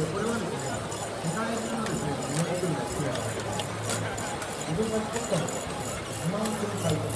これはですね、世界中のですね、日本人が好きな、自分が作ったのを自慢するサイト